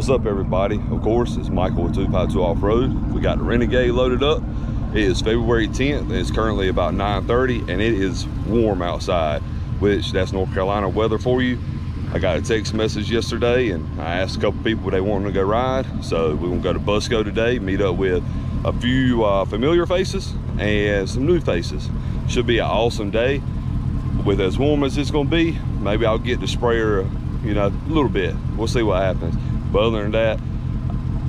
What's up, everybody? Of course, it's Michael with 252 Off Road. We got the Renegade loaded up. It is February 10th. It's currently about 9:30, and it is warm outside, which that's North Carolina weather for you. I got a text message yesterday, and I asked a couple people they wanted to go ride. So we're gonna go to Busco today, meet up with a few uh, familiar faces and some new faces. Should be an awesome day. With as warm as it's gonna be, maybe I'll get the sprayer, you know, a little bit. We'll see what happens. But other than that,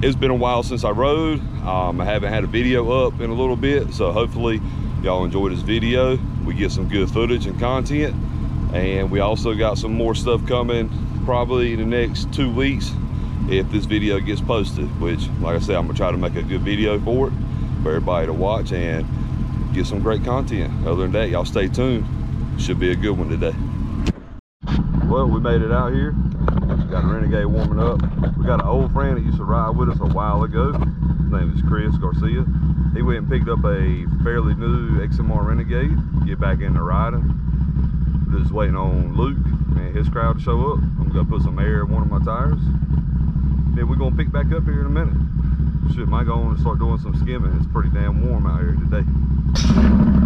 it's been a while since I rode. Um, I haven't had a video up in a little bit, so hopefully y'all enjoy this video. We get some good footage and content. And we also got some more stuff coming probably in the next two weeks if this video gets posted, which like I said, I'm gonna try to make a good video for it for everybody to watch and get some great content. Other than that, y'all stay tuned. Should be a good one today. Well, we made it out here. Got a Renegade warming up. We got an old friend that used to ride with us a while ago. His name is Chris Garcia. He went and picked up a fairly new XMR Renegade, get back into riding. Just waiting on Luke and his crowd to show up. I'm gonna put some air in one of my tires. Then we're gonna pick back up here in a minute. Shit, might go on and start doing some skimming. It's pretty damn warm out here today.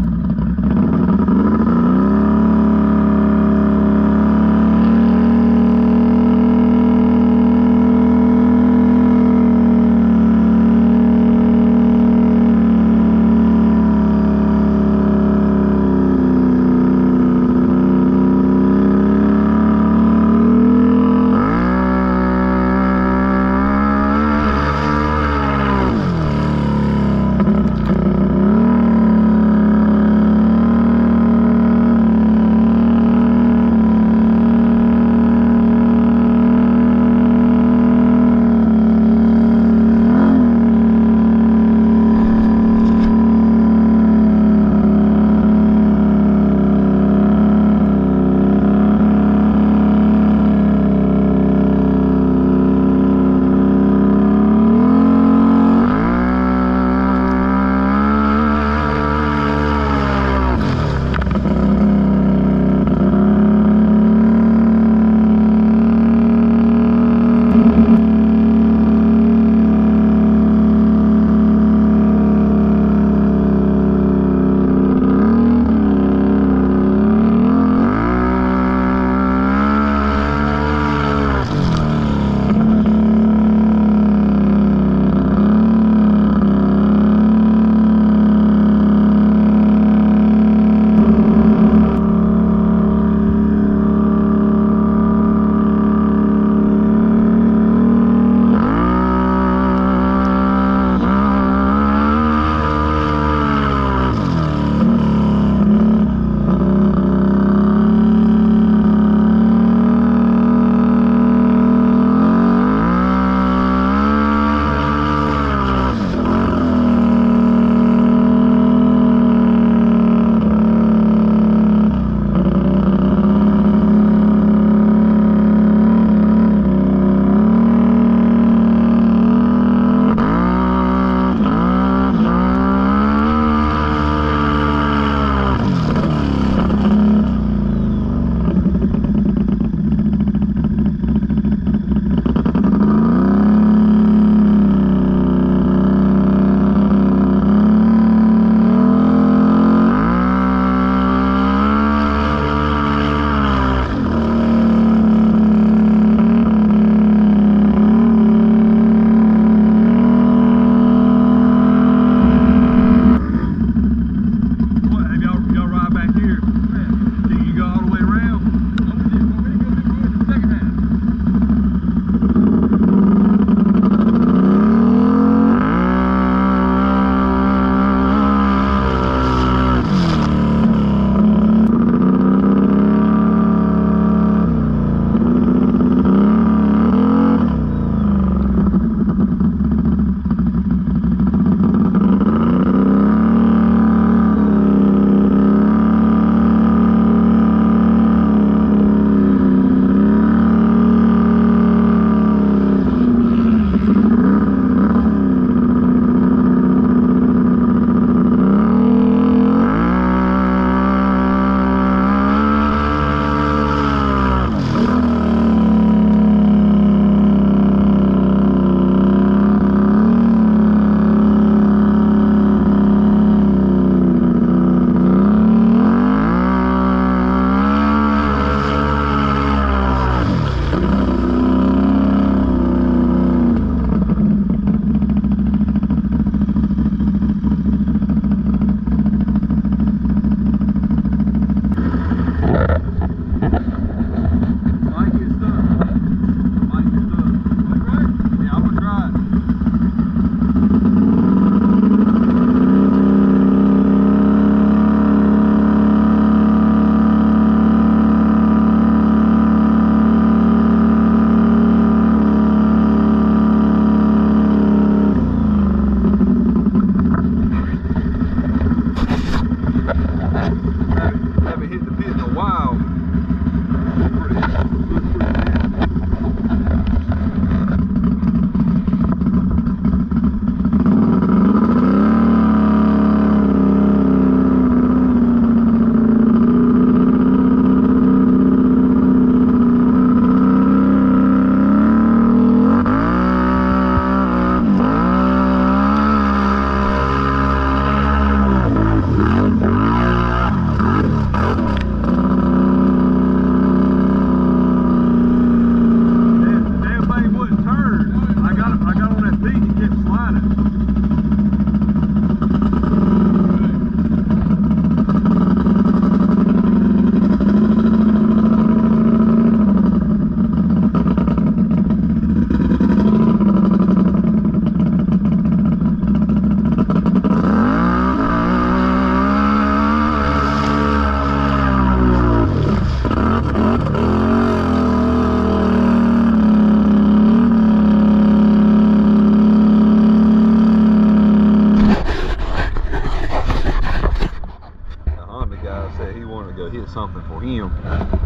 Something for him.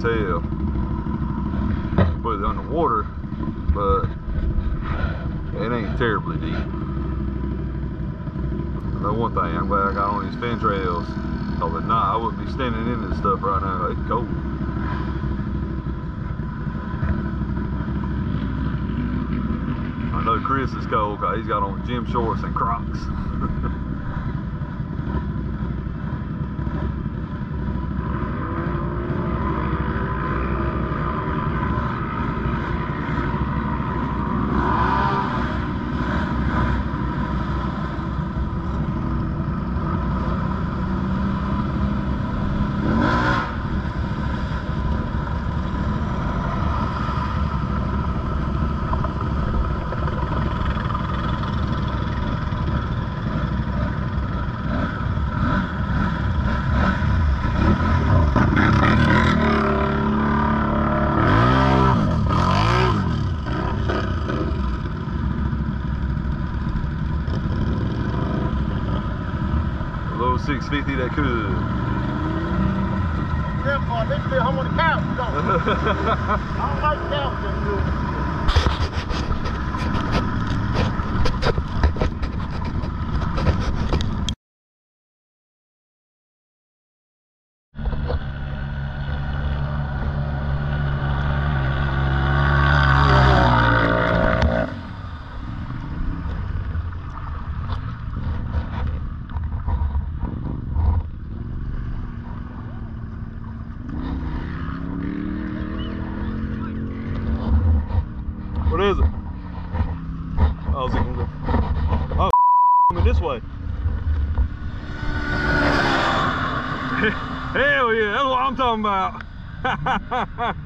Tell. Put it underwater, but it ain't terribly deep. Know one thing, I'm glad I got on these fin trails. Oh, but nah, I wouldn't be standing in this stuff right now. It's cold. I know Chris is cold cause he's got on gym shorts and Crocs. 650 that could. Yeah, boy, they still home on the couch, don't? I don't like dudes. What is it? Oh, is it gonna go? Oh, coming this way. Hell yeah, that's what I'm talking about.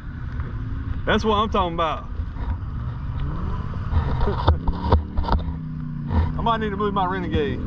that's what I'm talking about. I might need to move my renegade.